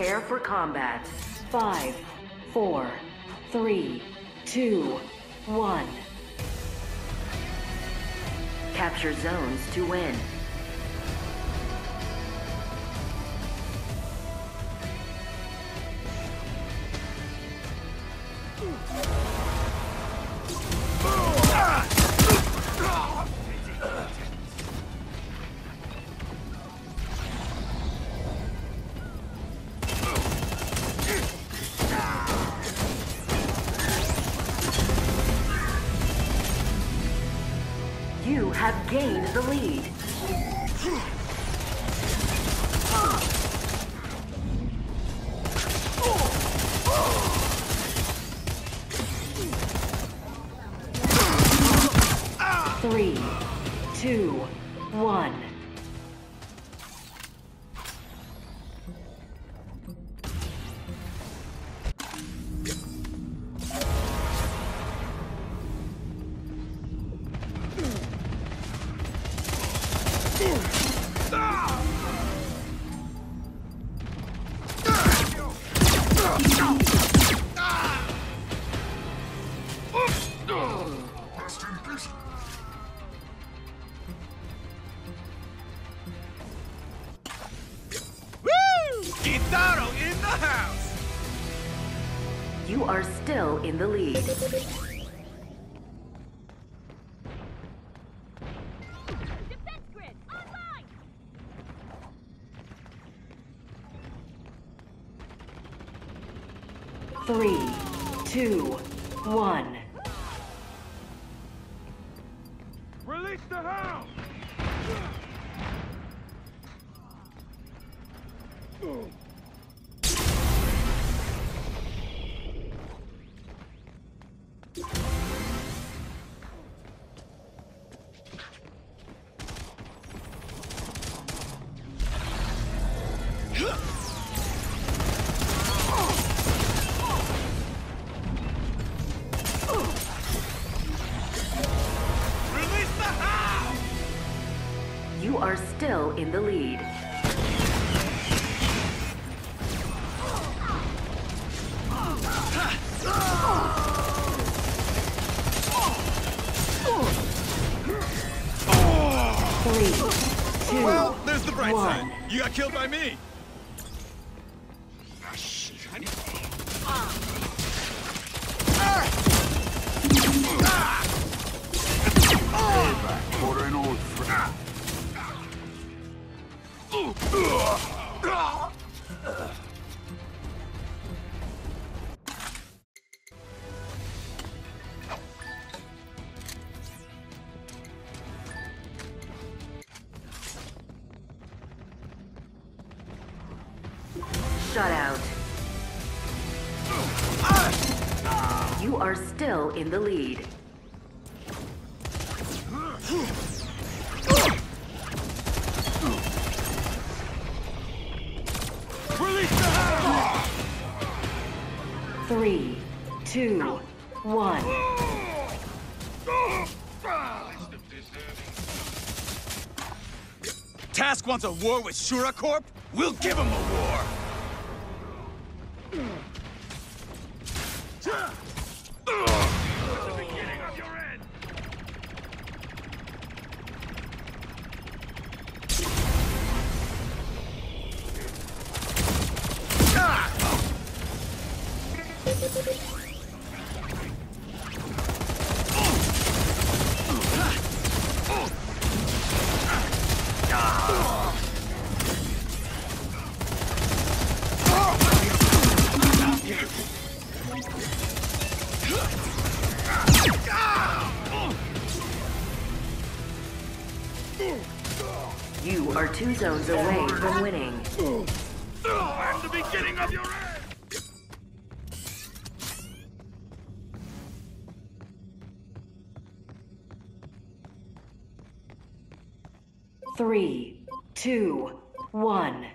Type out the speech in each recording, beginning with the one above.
Prepare for combat. Five, four, three, two, one. Capture zones to win. Have gained the lead. Three, two, one. You are still in the lead. Three, two, one. Release the house! Are still in the lead. Three, two, Well, there's the bright one. side. You got killed by me. Order an old friend. Shut out. You are still in the lead. Release the! Three, two, one. Task wants a war with Shura Corp? We'll give him a war! You are two zones away from winning. I'm the beginning of your end! Three, two, one.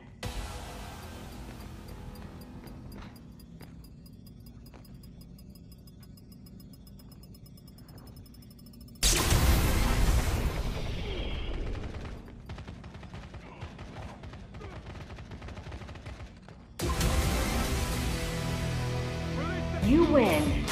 You win.